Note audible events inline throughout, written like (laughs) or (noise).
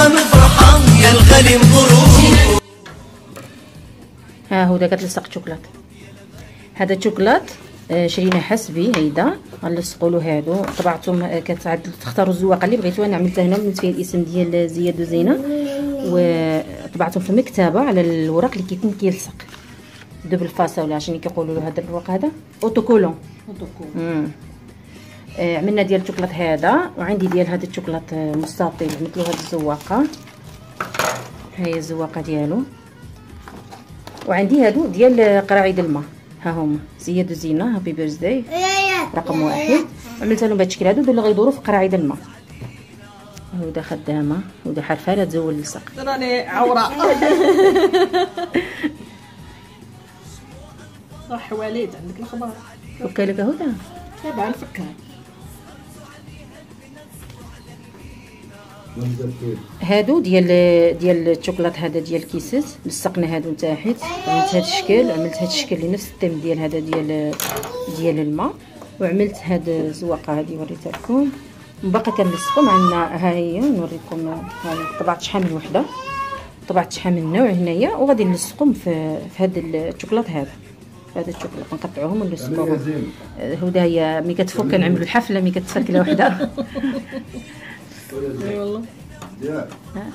يلا نفرحة يا الغالي مبروك ها هو دا كتلصق شوكولات. هذا الشوكولات آه، شرينا حسبي هيدا. غنلصقوا له هادو. طبعتهم آه، كتعد تختاروا الزواقه اللي بغيتو. أنا عملتها هنا ومنت فيها الاسم ديال زياد وزينة. وطبعتهم في المكتبه على الورق اللي كيكون كيلصق. دوبل فاسا ولا شنو كيقولوا له هذا الورق هذا. أوتوكولون. آه، عملنا ديال الشوكولات هذا وعندي ديال هذا الشوكولات آه، مستطيل له هذه الزواقة. هاي الزواقة ديالو. وعندي هادو ديال قراعيد الماء. ها هما. زياد وزينة. هابي بيرثداي رقم واحد. عملت لهم بهذا الشكل هادو دول غيدوروا في قراعيد الماء. هودا خدامة. هودا حرفة لا تزول اللصق (laughs) راني عوراء (laughs) صح وليد عندك الخبر. وكالك هودا؟ تابع الفكر هادو ديال ديال الشوكولات هذا ديال الكيسات لصقنا هادو تحت عملت هذا الشكل عملت هذا الشكل اللي نفس التم ديال هذا ديال ديال الماء وعملت هاد الزواقة هذه وريتها لكم. باقي كنلصقهم عندنا ها هي نوريكم هاي طبعت شحال من وحدة. طبعت شحال من نوع هنايا وغادي نلصقهم في في هاد الشوكولات هذا. هذا الشوكولات نقطعوهم ونلصقوهم. هدا هي ملي كتفك كنعملوا الحفله ملي كتفكله وحدة. (laughs) اي ها.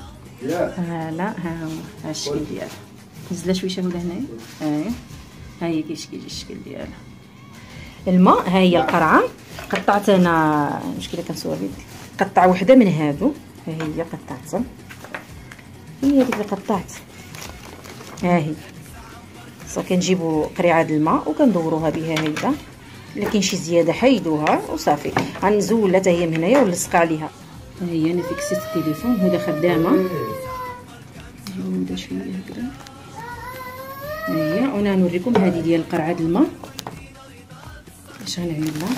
هو الشكل ديالها نزلها شوية هنا هنايا هاي ها هي الشكل ديالها الماء ها هي القرعه قطعت أنا مشكله كنصور بيدي قطع وحده من هادو ها هي قطعتها هي اللي قطعت ها هي صا كنجيبوا قريعه د الماء وكندوروها بها هيدا الا كاين شي زياده حيدوها وصافي غنزولها حتى هي من هنايا ونلصق عليها ها هي أنا فيكسيت التليفون هدا خدامه هدا شوية هكذا. ها هي وأنا نوريكم هذه ديال قرعة الماء. اش غنعمل لها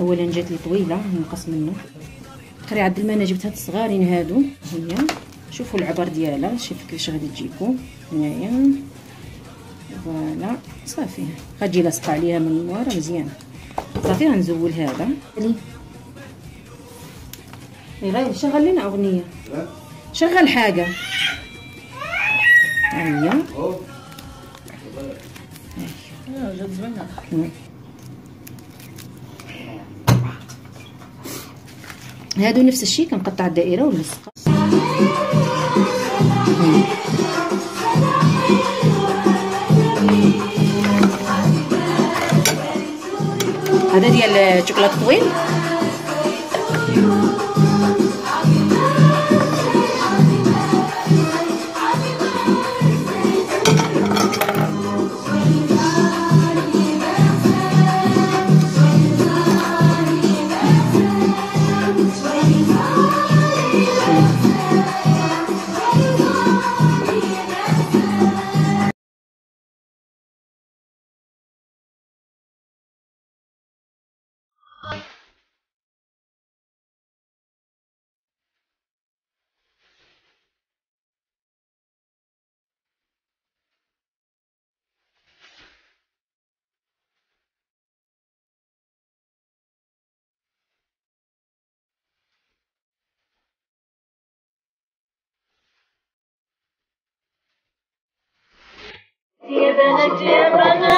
اولا جات لي طويلة نقص منه. قرعة الماء أنا جبت هاد الصغارين هادو. هي شوفوا العبر ديالها شوفوا كيفاش غادي تجيكم. هنايا فوالا. صافي. غتجي لاصقه عليها من ورا مزيان. صافي غنزول هذا. إيه غير شغل لنا أغنية. شغل حاجة. زوينه هادو نفس الشيء كنقطع الدائرة ونلصقها هذا ديال الشوكولاته طويل. يا بنات يا بنات